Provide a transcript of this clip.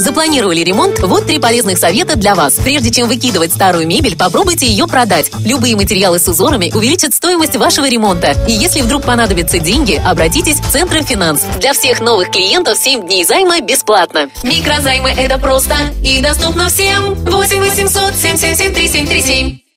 Запланировали ремонт? Вот три полезных совета для вас. Прежде чем выкидывать старую мебель, попробуйте ее продать. Любые материалы с узорами увеличат стоимость вашего ремонта. И если вдруг понадобятся деньги, обратитесь в Центр финанс. Для всех новых клиентов 7 дней займа бесплатно. Микрозаймы это просто и доступно всем. 8 800 777 3737.